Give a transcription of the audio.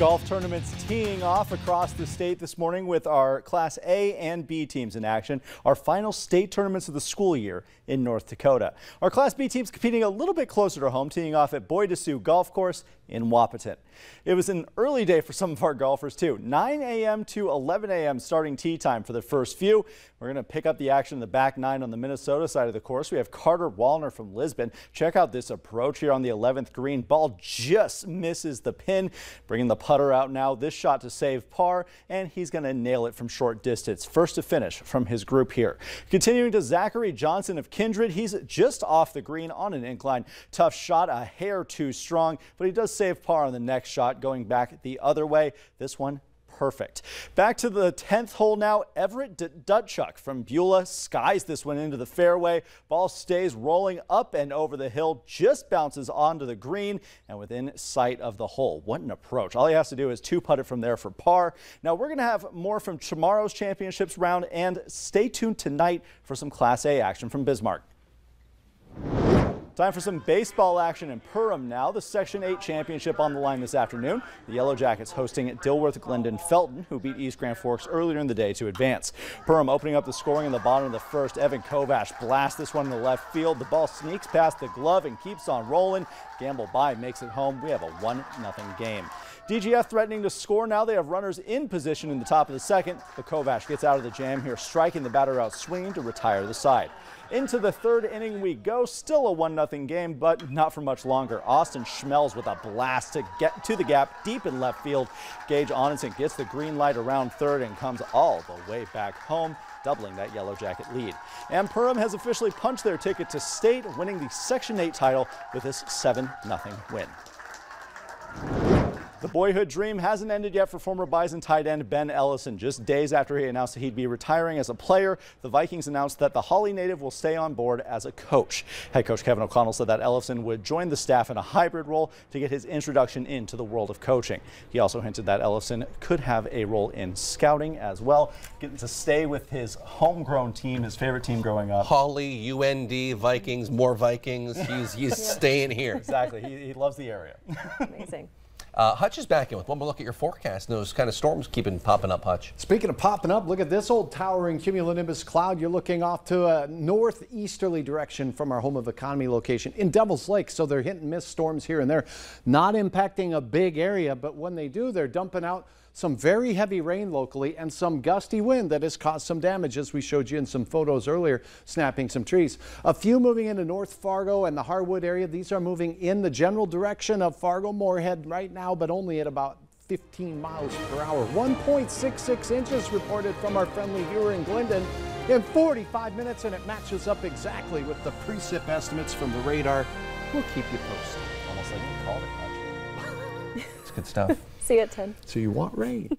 Golf tournaments teeing off across the state this morning with our Class A and B teams in action. Our final state tournaments of the school year in North Dakota. Our Class B teams competing a little bit closer to home, teeing off at Bois de Sioux Golf Course in Wahpeton. It was an early day for some of our golfers too. 9 a.m. to 11 a.m. starting tee time for the first few. We're going to pick up the action in the back nine on the Minnesota side of the course. We have Carter Wallner from Lisbon. Check out this approach here on the 11th green. Ball just misses the pin, bringing the putter out now. This shot to save par, and he's going to nail it from short distance. First to finish from his group here. Continuing to Zachary Johnson of Kindred. He's just off the green on an incline. Tough shot, a hair too strong, but he does save par on the next shot going back the other way. This one perfect. Back to the 10th hole now. Everett D Dutchuk from Beulah skies this one into the fairway. Ball stays rolling up and over the hill, just bounces onto the green and within sight of the hole. What an approach. All he has to do is two putt it from there for par. Now we're going to have more from tomorrow's championships round and stay tuned tonight for some Class A action from Bismarck. Time for some baseball action in Perham now. The Section 8 championship on the line this afternoon. The Yellow Jackets hosting Dilworth Glyndon Felton, who beat East Grand Forks earlier in the day to advance. Perham opening up the scoring in the bottom of the first. Evan Kovash blasts this one in the left field. The ball sneaks past the glove and keeps on rolling. Gamble by makes it home. We have a 1-0 game. DGF threatening to score now. They have runners in position in the top of the second. The Kovash gets out of the jam here, striking the batter out swinging to retire the side. Into the third inning we go. Still a 1-0 game, but not for much longer. Austin Schmelz with a blast to get to the gap deep in left field. Gage Onenson gets the green light around third and comes all the way back home doubling that Yellow Jacket lead. And has officially punched their ticket to state, winning the Section 8 title with this 7-0 win. The boyhood dream hasn't ended yet for former Bison tight end Ben Ellefson. Just days after he announced that he'd be retiring as a player, the Vikings announced that the Hawley native will stay on board as a coach. Head coach Kevin O'Connell said that Ellefson would join the staff in a hybrid role to get his introduction into the world of coaching. He also hinted that Ellefson could have a role in scouting as well, getting to stay with his homegrown team, his favorite team growing up. Hawley, UND, Vikings, more Vikings. He's, he's staying here. Exactly. He, he loves the area. Amazing. Uh, Hutch is back in with one more look at your forecast. Those kind of storms keeping popping up, Hutch. Speaking of popping up, look at this old towering cumulonimbus cloud. You're looking off to a northeasterly direction from our home of economy location in Devil's Lake. So they're hit and miss storms here and there, not impacting a big area, but when they do, they're dumping out some very heavy rain locally and some gusty wind that has caused some damage as we showed you in some photos earlier snapping some trees. A few moving into North Fargo and the Harwood area. These are moving in the general direction of Fargo Moorhead right now but only at about 15 miles per hour. 1.66 inches reported from our friendly viewer in Glyndon in 45 minutes and it matches up exactly with the precip estimates from the radar. We'll keep you posted. Almost like you called it, It's good stuff. See you at 10. So you want rain.